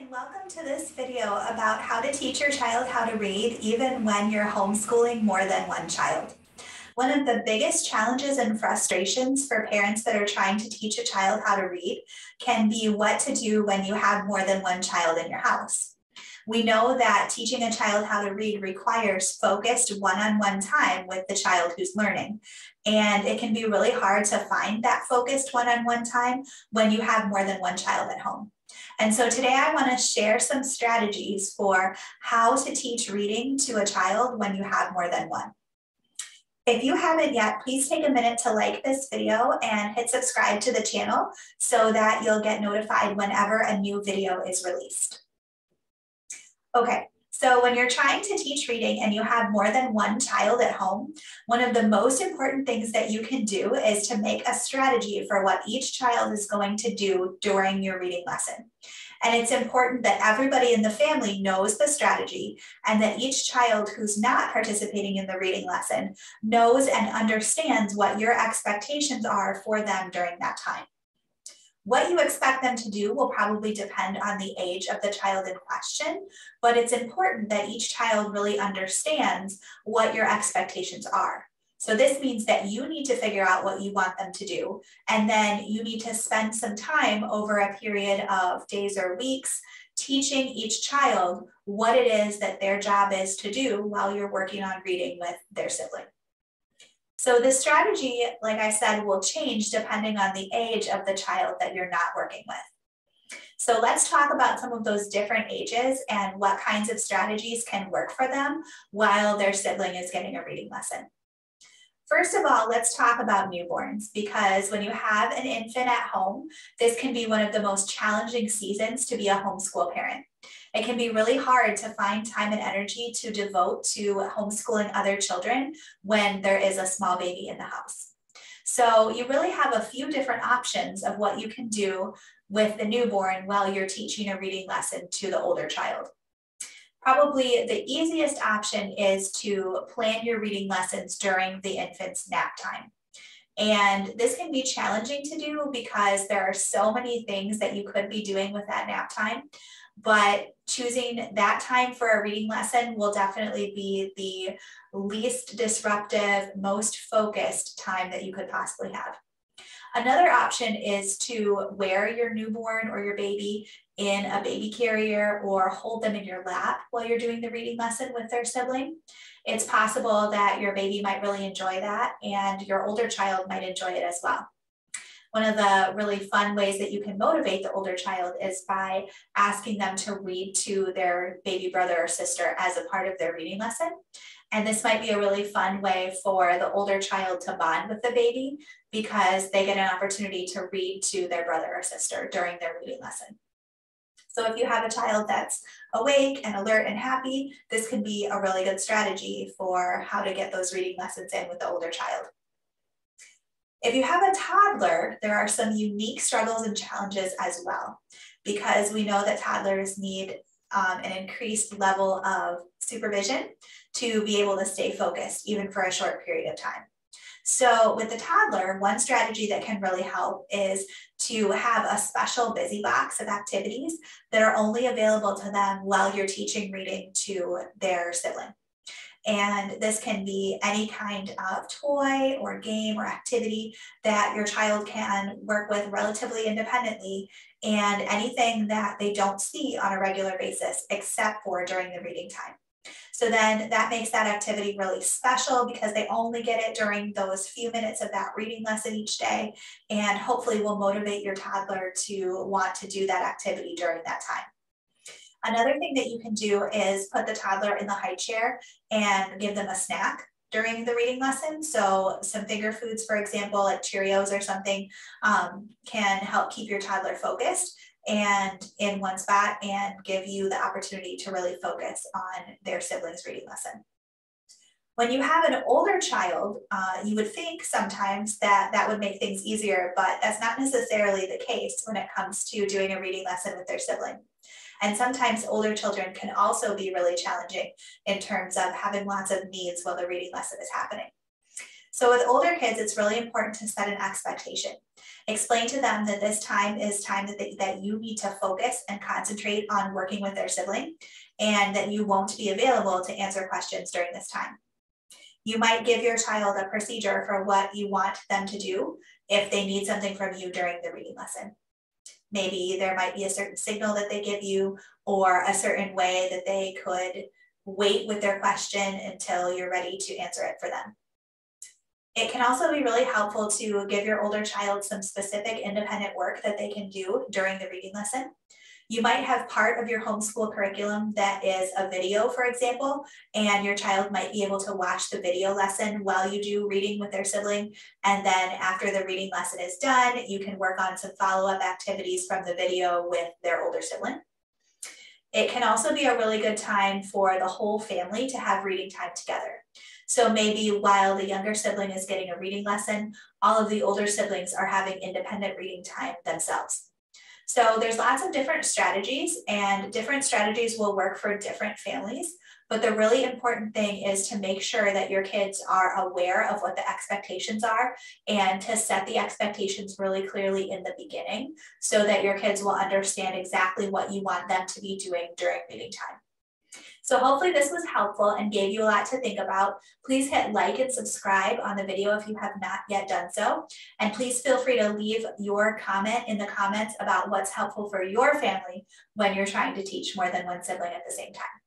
and welcome to this video about how to teach your child how to read even when you're homeschooling more than one child. One of the biggest challenges and frustrations for parents that are trying to teach a child how to read can be what to do when you have more than one child in your house. We know that teaching a child how to read requires focused one-on-one -on -one time with the child who's learning. And it can be really hard to find that focused one-on-one -on -one time when you have more than one child at home. And so today I want to share some strategies for how to teach reading to a child when you have more than one. If you haven't yet, please take a minute to like this video and hit subscribe to the channel so that you'll get notified whenever a new video is released. Okay, so when you're trying to teach reading and you have more than one child at home, one of the most important things that you can do is to make a strategy for what each child is going to do during your reading lesson. And it's important that everybody in the family knows the strategy and that each child who's not participating in the reading lesson knows and understands what your expectations are for them during that time. What you expect them to do will probably depend on the age of the child in question, but it's important that each child really understands what your expectations are. So this means that you need to figure out what you want them to do. And then you need to spend some time over a period of days or weeks teaching each child what it is that their job is to do while you're working on reading with their sibling. So the strategy, like I said, will change depending on the age of the child that you're not working with. So let's talk about some of those different ages and what kinds of strategies can work for them while their sibling is getting a reading lesson. First of all, let's talk about newborns because when you have an infant at home, this can be one of the most challenging seasons to be a homeschool parent. It can be really hard to find time and energy to devote to homeschooling other children when there is a small baby in the house. So you really have a few different options of what you can do with the newborn while you're teaching a reading lesson to the older child. Probably the easiest option is to plan your reading lessons during the infant's nap time. And this can be challenging to do because there are so many things that you could be doing with that nap time but choosing that time for a reading lesson will definitely be the least disruptive, most focused time that you could possibly have. Another option is to wear your newborn or your baby in a baby carrier or hold them in your lap while you're doing the reading lesson with their sibling. It's possible that your baby might really enjoy that and your older child might enjoy it as well. One of the really fun ways that you can motivate the older child is by asking them to read to their baby brother or sister as a part of their reading lesson. And this might be a really fun way for the older child to bond with the baby because they get an opportunity to read to their brother or sister during their reading lesson. So if you have a child that's awake and alert and happy, this can be a really good strategy for how to get those reading lessons in with the older child. If you have a toddler, there are some unique struggles and challenges as well, because we know that toddlers need um, an increased level of supervision to be able to stay focused, even for a short period of time. So with the toddler, one strategy that can really help is to have a special busy box of activities that are only available to them while you're teaching reading to their sibling. And this can be any kind of toy or game or activity that your child can work with relatively independently and anything that they don't see on a regular basis except for during the reading time. So then that makes that activity really special because they only get it during those few minutes of that reading lesson each day and hopefully will motivate your toddler to want to do that activity during that time. Another thing that you can do is put the toddler in the high chair and give them a snack during the reading lesson. So some finger foods, for example, like Cheerios or something, um, can help keep your toddler focused and in one spot and give you the opportunity to really focus on their siblings reading lesson. When you have an older child, uh, you would think sometimes that that would make things easier, but that's not necessarily the case when it comes to doing a reading lesson with their sibling. And sometimes older children can also be really challenging in terms of having lots of needs while the reading lesson is happening. So with older kids, it's really important to set an expectation. Explain to them that this time is time that, they, that you need to focus and concentrate on working with their sibling and that you won't be available to answer questions during this time. You might give your child a procedure for what you want them to do if they need something from you during the reading lesson. Maybe there might be a certain signal that they give you or a certain way that they could wait with their question until you're ready to answer it for them. It can also be really helpful to give your older child some specific independent work that they can do during the reading lesson. You might have part of your homeschool curriculum that is a video, for example, and your child might be able to watch the video lesson while you do reading with their sibling. And then after the reading lesson is done, you can work on some follow-up activities from the video with their older sibling. It can also be a really good time for the whole family to have reading time together. So maybe while the younger sibling is getting a reading lesson, all of the older siblings are having independent reading time themselves. So there's lots of different strategies and different strategies will work for different families. But the really important thing is to make sure that your kids are aware of what the expectations are and to set the expectations really clearly in the beginning so that your kids will understand exactly what you want them to be doing during reading time. So hopefully this was helpful and gave you a lot to think about. Please hit like and subscribe on the video if you have not yet done so. And please feel free to leave your comment in the comments about what's helpful for your family when you're trying to teach more than one sibling at the same time.